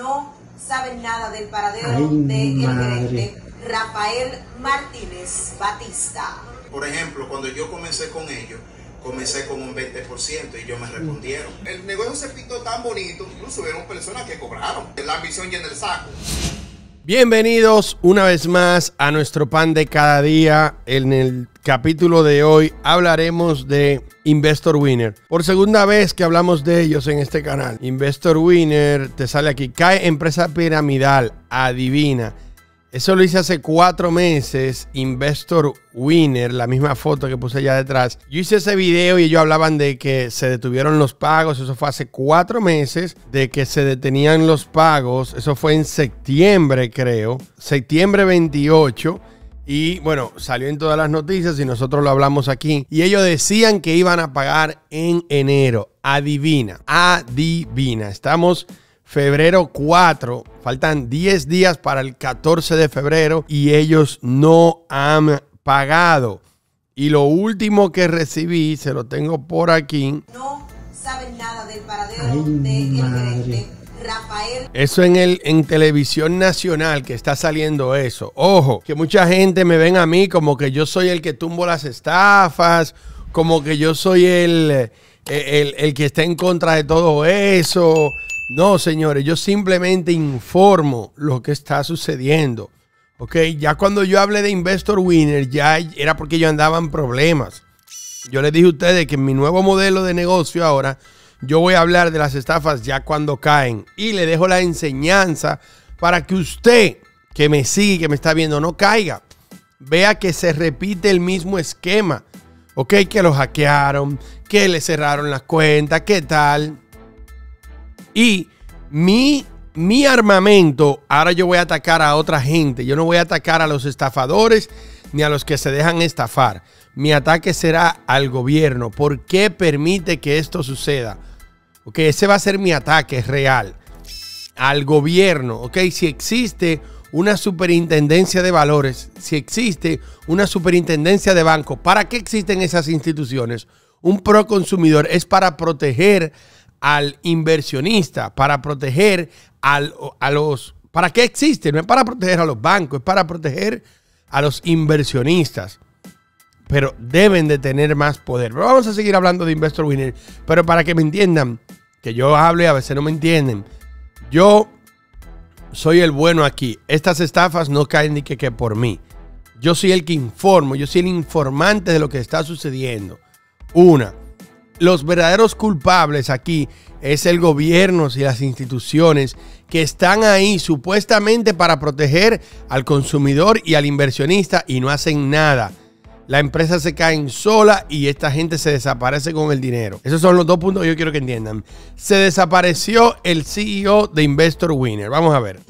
no saben nada del paradero del gerente Rafael Martínez Batista. Por ejemplo, cuando yo comencé con ellos, comencé con un 20% y ellos me respondieron. El negocio se pintó tan bonito, incluso hubieron personas que cobraron. La ambición llena el saco. Bienvenidos una vez más a nuestro pan de cada día. En el capítulo de hoy hablaremos de Investor Winner. Por segunda vez que hablamos de ellos en este canal. Investor Winner, te sale aquí, cae empresa piramidal, adivina. Eso lo hice hace cuatro meses, Investor Winner, la misma foto que puse allá detrás. Yo hice ese video y ellos hablaban de que se detuvieron los pagos, eso fue hace cuatro meses, de que se detenían los pagos, eso fue en septiembre creo, septiembre 28. Y bueno, salió en todas las noticias y nosotros lo hablamos aquí. Y ellos decían que iban a pagar en enero. Adivina, adivina. Estamos febrero 4. Faltan 10 días para el 14 de febrero y ellos no han pagado. Y lo último que recibí, se lo tengo por aquí. No saben nada del paradero del gerente Rafael. Eso en el en televisión nacional que está saliendo eso. Ojo, que mucha gente me ven a mí como que yo soy el que tumbo las estafas, como que yo soy el, el, el que está en contra de todo eso. No, señores, yo simplemente informo lo que está sucediendo. Ok, ya cuando yo hablé de Investor Winner, ya era porque yo andaba en problemas. Yo les dije a ustedes que en mi nuevo modelo de negocio ahora, yo voy a hablar de las estafas ya cuando caen. Y le dejo la enseñanza para que usted que me sigue, que me está viendo, no caiga. Vea que se repite el mismo esquema. Ok, que lo hackearon, que le cerraron las cuentas, qué tal. Y mi, mi armamento, ahora yo voy a atacar a otra gente. Yo no voy a atacar a los estafadores ni a los que se dejan estafar. Mi ataque será al gobierno. ¿Por qué permite que esto suceda? Ok, ese va a ser mi ataque real. Al gobierno, ok, si existe una superintendencia de valores, si existe una superintendencia de banco, ¿para qué existen esas instituciones? Un pro consumidor es para proteger al inversionista, para proteger al, a los... ¿Para qué existe? No es para proteger a los bancos, es para proteger a los inversionistas. Pero deben de tener más poder. Pero vamos a seguir hablando de Investor Winner. Pero para que me entiendan, que yo hable, a veces no me entienden. Yo soy el bueno aquí. Estas estafas no caen ni que, que por mí. Yo soy el que informo, yo soy el informante de lo que está sucediendo. Una los verdaderos culpables aquí es el gobierno y las instituciones que están ahí supuestamente para proteger al consumidor y al inversionista y no hacen nada. La empresa se cae sola y esta gente se desaparece con el dinero. Esos son los dos puntos que yo quiero que entiendan. Se desapareció el CEO de Investor Winner. Vamos a ver.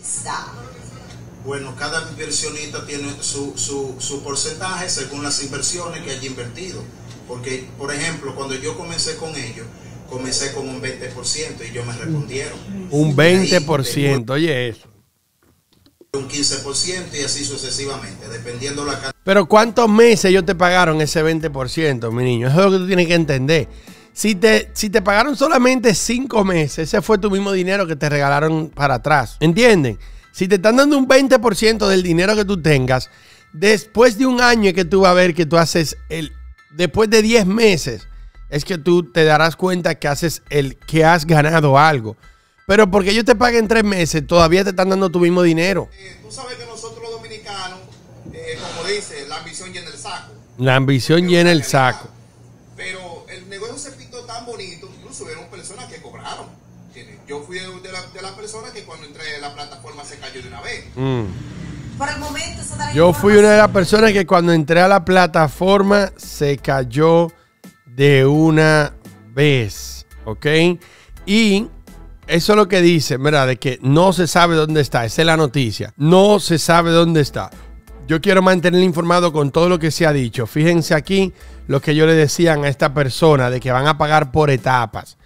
Bueno, cada inversionista tiene su, su porcentaje según las inversiones que haya invertido. Porque, por ejemplo, cuando yo comencé con ellos, comencé con un 20% y ellos me respondieron. Un 20%, oye eso. Un 15% y así sucesivamente, dependiendo la cantidad. Pero ¿cuántos meses ellos te pagaron ese 20%, mi niño? Eso es lo que tú tienes que entender. Si te, si te pagaron solamente 5 meses, ese fue tu mismo dinero que te regalaron para atrás. ¿Entienden? Si te están dando un 20% del dinero que tú tengas, después de un año que tú vas a ver que tú haces el, después de 10 meses es que tú te darás cuenta que haces el que has ganado algo. Pero porque ellos te paguen tres meses, todavía te están dando tu mismo dinero. Eh, tú sabes que nosotros los dominicanos, eh, como dice, la ambición llena el saco. La ambición llena el saco. Pero el negocio se pintó tan bonito, incluso hubieron personas que cobraron. Yo fui de, las la personas que cuando entré en la plataforma se cayó de una vez. Mm. Yo fui una de las personas que cuando entré a la plataforma se cayó de una vez. ¿Ok? Y eso es lo que dice, ¿verdad? De que no se sabe dónde está. Esa es la noticia. No se sabe dónde está. Yo quiero mantener informado con todo lo que se ha dicho. Fíjense aquí lo que yo le decían a esta persona de que van a pagar por etapas.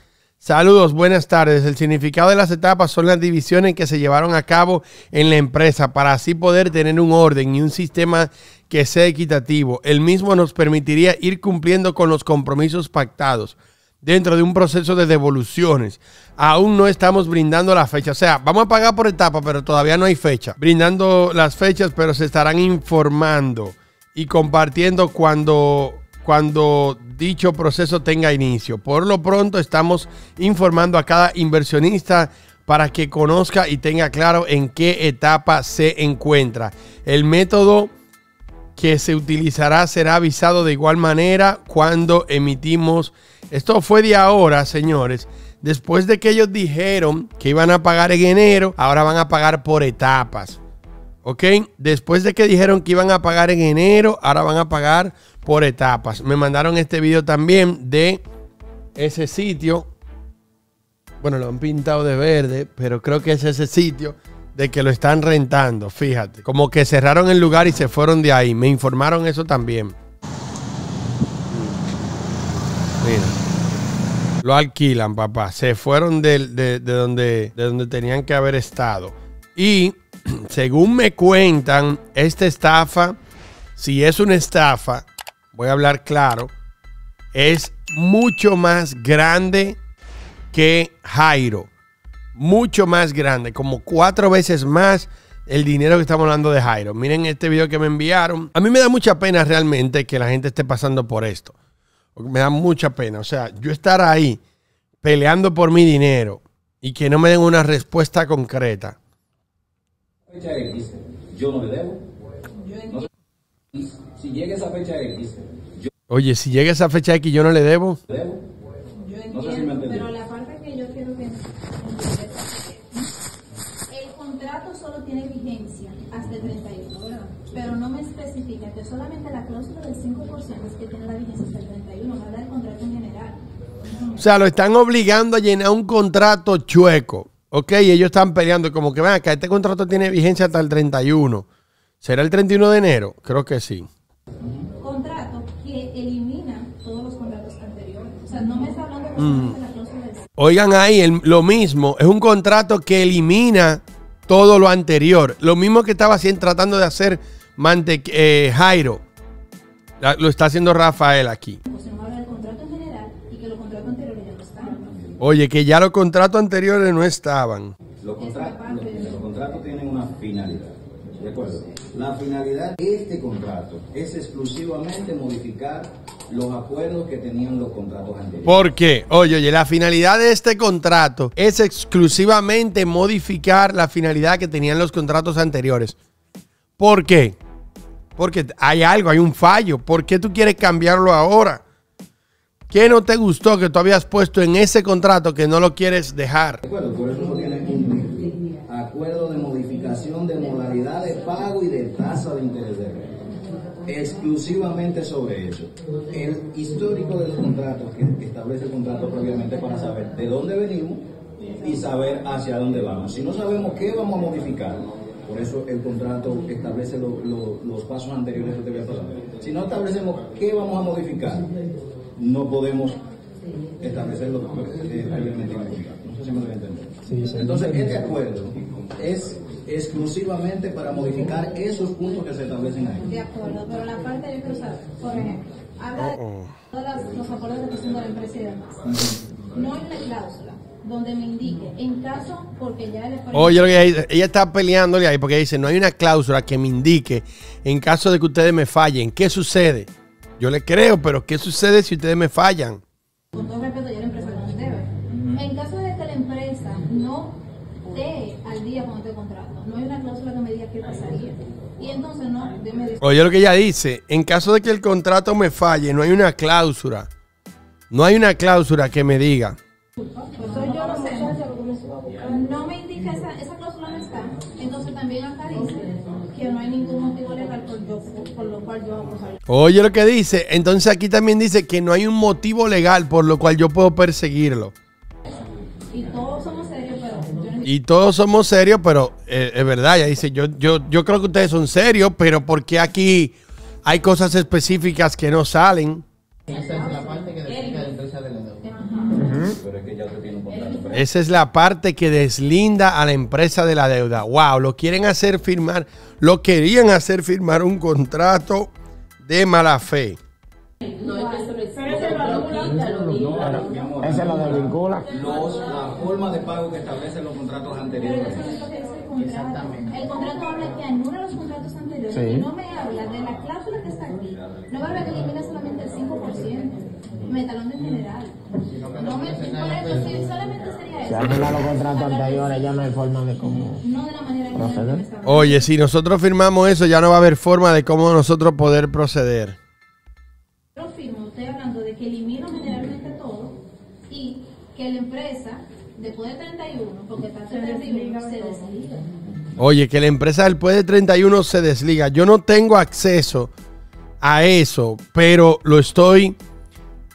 Saludos, buenas tardes. El significado de las etapas son las divisiones que se llevaron a cabo en la empresa para así poder tener un orden y un sistema que sea equitativo. El mismo nos permitiría ir cumpliendo con los compromisos pactados. dentro de un proceso de devoluciones. Aún no estamos brindando la fecha. O sea, vamos a pagar por etapa, pero todavía no hay fecha. Brindando las fechas, pero se estarán informando y compartiendo cuando, cuando dicho proceso tenga inicio. Por lo pronto estamos informando a cada inversionista para que conozca y tenga claro en qué etapa se encuentra. El método que se utilizará será avisado de igual manera cuando emitimos. Esto fue de ahora, señores. Después de que ellos dijeron que iban a pagar en enero, ahora van a pagar por etapas. ¿Ok? Después de que dijeron que iban a pagar en enero, ahora van a pagar por etapas. Me mandaron este video también de ese sitio. Bueno, lo han pintado de verde, pero creo que es ese sitio de que lo están rentando, fíjate. Como que cerraron el lugar y se fueron de ahí. Me informaron eso también. Mira. Lo alquilan, papá. Se fueron de, donde, de donde tenían que haber estado. Y según me cuentan, esta estafa, si es una estafa, voy a hablar claro, es mucho más grande que Jairo mucho más grande, como cuatro veces más el dinero que estamos hablando de Jairo. Miren este video que me enviaron. A mí me da mucha pena realmente que la gente esté pasando por esto. Me da mucha pena. O sea, yo estar ahí peleando por mi dinero y que no me den una respuesta concreta. Fecha X, yo no le debo. si llega esa fecha X, Oye, si llega esa fecha X, yo no le debo. debo. Yo entiendo, pero la parte que yo quiero que solo tiene vigencia hasta el 31, ¿verdad? Pero no me especifica que solamente la cláusula del 5% es que tiene la vigencia hasta el 31, habla del contrato en general. O sea, lo están obligando a llenar un contrato chueco. Ok, ellos están peleando como que, vean, que este contrato tiene vigencia hasta el 31. ¿Será el 31 de enero? Creo que sí. Contrato que elimina todos los contratos anteriores. O sea, no me está hablando de la cláusula del Oigan ahí, lo mismo. Es un contrato que elimina todo lo anterior. Lo mismo que estaba haciendo, tratando de hacer Mante, eh, Jairo. lo está haciendo Rafael aquí. Oye, que ya los contratos anteriores no estaban. Los, contratos tienen una finalidad. ¿De acuerdo? La finalidad de este contrato es exclusivamente modificar los acuerdos que tenían los contratos anteriores. ¿Por qué? Oye, oye, la finalidad de este contrato es exclusivamente modificar la finalidad que tenían los contratos anteriores. ¿Por qué? Porque hay algo, hay un fallo. ¿Por qué tú quieres cambiarlo ahora? ¿Qué no te gustó que tú habías puesto en ese contrato que no lo quieres dejar? De acuerdo, por eso no tiene un acuerdo de modificación de modalidad de pago y de tasa de interés de exclusivamente sobre eso. El histórico de los contratos que establece el contrato previamente para saber de dónde venimos y saber hacia dónde vamos. Si no sabemos qué vamos a modificar, por eso el contrato establece los pasos anteriores que te voy a pasar. Si no establecemos qué vamos a modificar, no podemos establecer lo que previamente. No sé si me lo entender. Entonces, este acuerdo es exclusivamente para modificar esos puntos que se establecen ahí. De acuerdo, pero la parte quiero saber, por ejemplo, habla de todos los acuerdos de gestión de la empresa y demás. No hay una cláusula donde me indique, en caso, porque ya le Oye, ella, ella está peleándole ahí porque dice, no hay una cláusula que me indique, en caso de que ustedes me fallen, ¿qué sucede? Yo le creo, pero ¿qué sucede si ustedes me fallan? Con todo respeto, ya la empresa no debe. En caso de que la empresa no dé al día con este contrato, no hay una cláusula que me diga qué pasaría. Y entonces no, me Oye lo que ella dice, en caso de que el contrato me falle, no hay una cláusula. No hay una cláusula que me diga. Pues yo no sé, no me indica esa, esa cláusula no está. Entonces también acá dice que no hay ningún motivo legal por, yo, por lo cual yo acusar. Oye lo que dice, entonces aquí también dice que no hay un motivo legal por lo cual yo puedo perseguirlo. Y todos somos serios, pero... Y todos somos serios, pero eh, es verdad, ella dice, yo, yo, yo creo que ustedes son serios, pero ¿por qué aquí hay cosas específicas que no salen? Esa es la parte que deslinda a la empresa de la deuda. Wow, lo quieren hacer firmar, lo querían hacer firmar un contrato de mala fe. No, mi amor, Esa es la de vincula. Los, la forma de pago que establecen los contratos Pero anteriores. eso es lo que dice el contrato. Exactamente. El contrato habla que anula los contratos anteriores Sí. y no me habla de la cláusula que está aquí. No me habla que elimina solamente el 5%. Me talón de general. No me, por eso, sí, solamente sería Si contratos anteriores, ya no hay forma de cómo. No de la manera que Proceder. Oye, si nosotros firmamos eso, ya no va a haber forma de cómo nosotros poder proceder. Yo firmo, estoy hablando de que elimino generalmente todo y que la empresa, después de 31, porque está 31, se desliga. Oye, que la empresa después de 31 se desliga. Yo no tengo acceso a eso, pero lo estoy,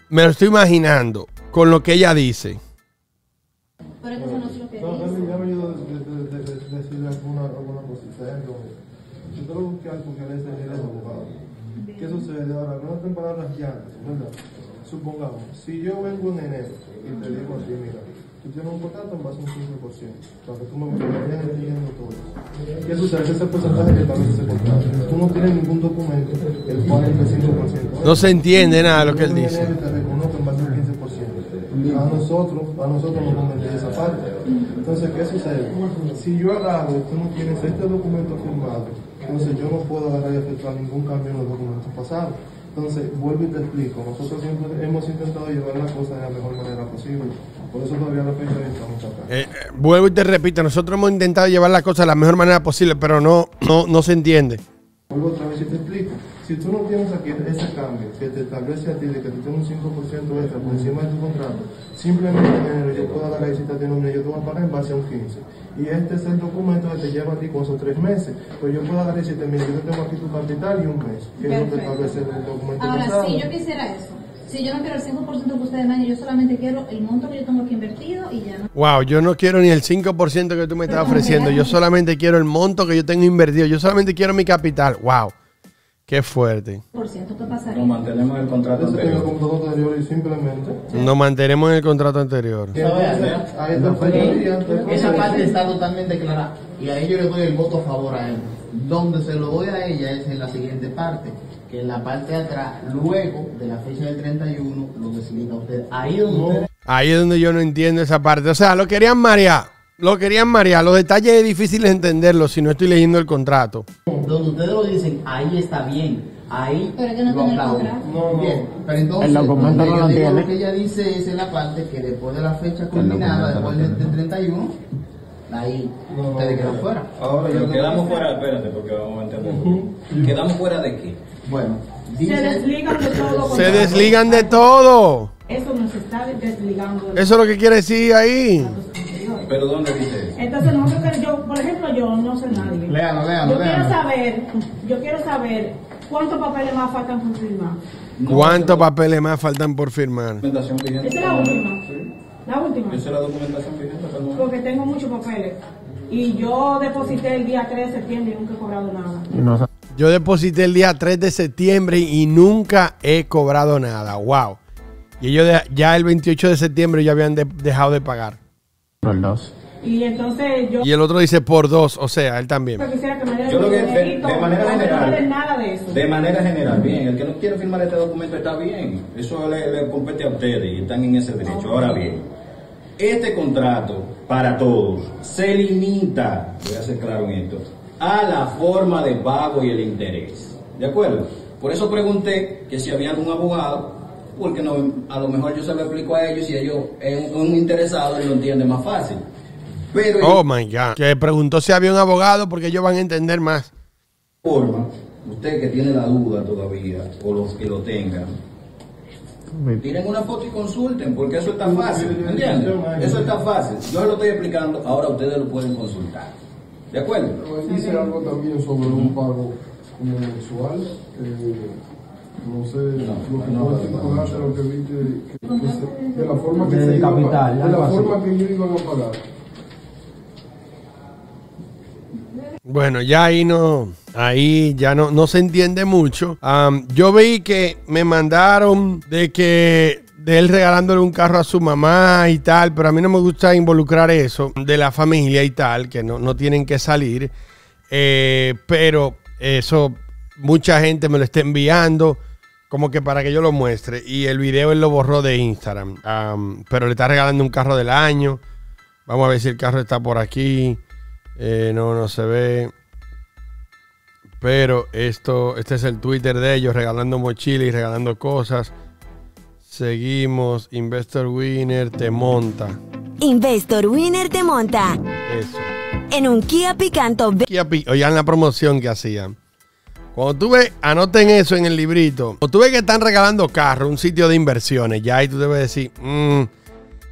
me lo estoy imaginando con lo que ella dice. Pero es que eso no es lo que No, dice. déjame, déjame yo de, de, de, de- decirle alguna, alguna cosita. Ejemplo, si tú lo buscas porque él es, él es abogado, ¿qué sucede ahora? No llanas, ¿verdad? Supongamos, si yo vengo en enero y te digo a ti, mira, tú tienes un contrato en base a un 15%, para que tú me vayas entendiendo todo eso. ¿Qué sucede? Ese porcentaje que establece ese contrato. Tú no tienes ningún documento, el cual es el 5%. No se entiende nada de lo que él dice. te reconozco en base al 15%. A nosotros, a nosotros nos conviene esa parte. Entonces, ¿qué sucede? Si yo agarro y tú no tienes este documento firmado, entonces yo no puedo agarrar y efectuar ningún cambio en los documentos pasados. Entonces, vuelvo y te explico. Nosotros siempre hemos intentado llevar las cosas de la mejor manera posible. Por eso todavía la fecha de hoy estamos acá. Eh, eh, vuelvo y te repito, nosotros hemos intentado llevar las cosas de la mejor manera posible, pero no, no, no se entiende. Vuelvo otra vez y te explico. Si tú no tienes aquí ese cambio que te establece a ti de que tú tienes un 5% extra por encima de tu contrato, simplemente en enero yo puedo dar la visita de nombre, yo te voy a pagar en base a un 15. Y este es el documento que te lleva a ti con esos tres meses. Pues yo puedo dar y decirte, mira, yo te tengo aquí tu capital y un mes, que es lo que Perfecto. establece el documento Ahora, pasado. si yo quisiera eso, si yo no quiero el 5% que ustedes dan, yo solamente quiero el monto que yo tengo aquí invertido y ya no. Wow, yo no quiero ni el 5% que tú me estás ofreciendo. Yo solamente quiero el monto que yo tengo invertido. Yo solamente quiero mi capital. Wow, qué fuerte. Por ciento, ¿qué Nos pasaría? mantenemos el contrato tengo el anterior. contrato anterior y simplemente... Nos mantenemos en el contrato anterior. Esa parte está totalmente clara. Y a ellos le doy el voto a favor a él. Donde se lo doy a ella es en la siguiente parte. Que en la parte de atrás, luego de la fecha del 31, lo desliga usted. Ahí es donde usted Ahí es donde yo no entiendo esa parte. O sea, lo querían marear. Lo querían marear. Los detalles es difícil entenderlos si no estoy leyendo el contrato. donde ustedes lo dicen, ahí está bien. Ahí Pero es que no lo tiene el aplaudo. contrato. No, no. Bien, pero entonces, El documento no lo digo tiene. Lo que ella dice es en la parte que después de la fecha culminada, después del del 31, ahí No, no, ustedes quedan no. fuera. Ahora Pero quedamos fuera, espérate, porque vamos a entender. ¿Quedamos fuera de qué? Bueno, Se desligan de todo. Se desligan de todo. Eso nos está desligando de Eso es lo que quiere decir ahí. ¿Pero dónde dice eso? Entonces nosotros yo, por ejemplo, yo no sé nadie. Léalo, léalo, Yo quiero saber, yo quiero saber cuántos papeles más faltan por firmar. ¿Cuántos papeles más faltan por firmar? Esa es la última. La última. Esa es la documentación vigente, perdón. Porque tengo muchos papeles. Y yo deposité el día 3 de septiembre y nunca he cobrado nada. Y no Yo deposité el día 3 de septiembre y nunca he cobrado nada. Wow. Y ellos de- ya el 28 de septiembre ya habían de- dejado de pagar. por dos. Y entonces yo Y el otro dice por dos, o sea, él también. quisiera que me den Yo lo que, de, manera me general, nada de eso. de manera general, bien, el que no quiere firmar este documento está bien, eso le, le compete a ustedes y están en ese derecho. Ahora bien, este contrato para todos se limita, voy a ser claro en esto, a la forma de pago y el interés. ¿De acuerdo? Por eso pregunté que si había algún abogado, porque no, a lo mejor yo se lo explico a ellos y ellos, es un, un interesado y lo entiende más fácil. Pero Oh my God. Que preguntó si había un abogado porque ellos van a entender más. forma, usted que tiene la duda todavía, o los que lo tengan, tiren una foto y consulten, porque eso está fácil, ¿entiendes? Eso está fácil. Yo se lo estoy explicando, ahora ustedes lo pueden consultar. ¿De acuerdo? Dice algo también sobre un pago como mensual. eh, no sé lo que no, puedo no, no. pero que vi que, que- que se- de la forma que Del se iba a capital, pagar, de la forma que ellos iban a pagar. Bueno, ya ahí no, ahí ya no, no se entiende mucho. Am, yo vi que me mandaron de que de él regalándole un carro a su mamá y tal, pero a mí no me gusta involucrar eso de la familia y tal, que no, no tienen que salir. Eh, pero eso mucha gente me lo está enviando. como que para que yo lo muestre. Y el video él lo borró de Instagram. pero le está regalando un carro del año. Vamos a ver si el carro está por aquí. Eh, no, no se ve. Pero esto, este es el Twitter de ellos, regalando mochilas y regalando cosas. Seguimos. Investor Winner te monta. Investor Winner te monta. Eso. En un Kia Picanto. Kia Oigan la promoción que hacían. Cuando tú ves, anoten eso en el librito. Cuando tú ves que están regalando carro, un sitio de inversiones, ya ahí tú debes decir, mmm,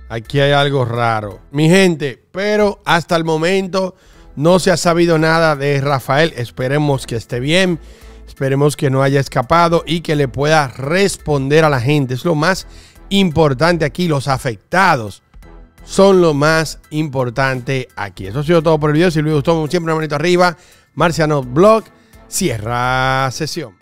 aquí hay algo raro. Mi gente, pero hasta el momento no se ha sabido nada de Rafael. Esperemos que esté bien. Esperemos que no haya escapado y que le pueda responder a la gente. Es lo más importante aquí. Los afectados son lo más importante aquí. Eso ha sido todo por el video. Si les gustó, siempre una manito arriba. Marciano Blog cierra sesión.